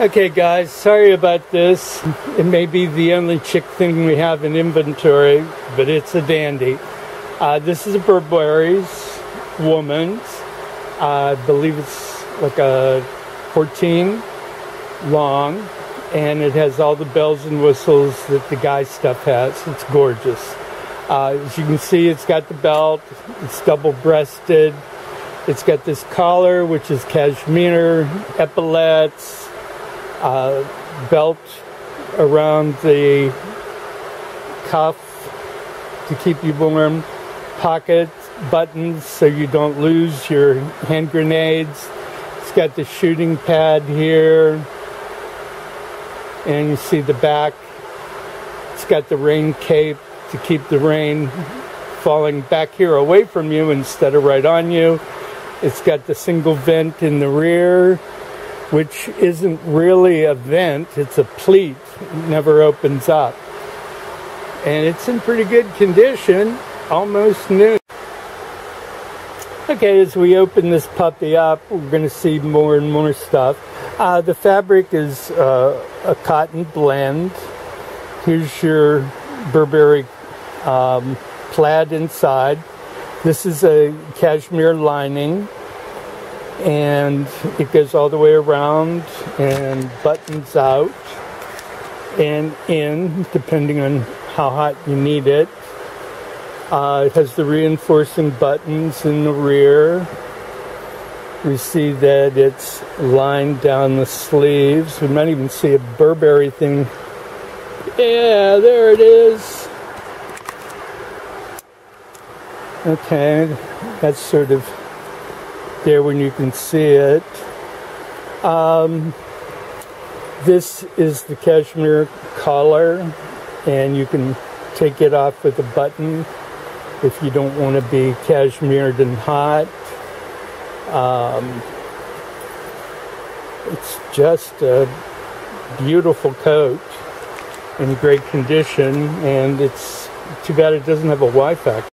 Okay, guys, sorry about this. It may be the only chick thing we have in inventory, but it's a dandy. Uh, this is a Burberry's woman's. I believe it's like a 14 long, and it has all the bells and whistles that the guy stuff has. It's gorgeous. Uh, as you can see, it's got the belt, it's double breasted, it's got this collar, which is cashmere, epaulets, uh, belt around the cuff to keep you warm, pocket buttons so you don't lose your hand grenades. It's got the shooting pad here, and you see the back. It's got the rain cape to keep the rain falling back here away from you instead of right on you. It's got the single vent in the rear which isn't really a vent, it's a pleat. It never opens up. And it's in pretty good condition, almost new. Okay, as we open this puppy up, we're going to see more and more stuff. Uh, the fabric is uh, a cotton blend. Here's your Burberry um, plaid inside. This is a cashmere lining and it goes all the way around and buttons out and in depending on how hot you need it. Uh, it has the reinforcing buttons in the rear. We see that it's lined down the sleeves. We might even see a Burberry thing. Yeah, there it is. Okay, that's sort of there when you can see it. Um, this is the cashmere collar, and you can take it off with a button if you don't want to be cashmered and hot. Um, it's just a beautiful coat in great condition, and it's too bad it doesn't have a factor.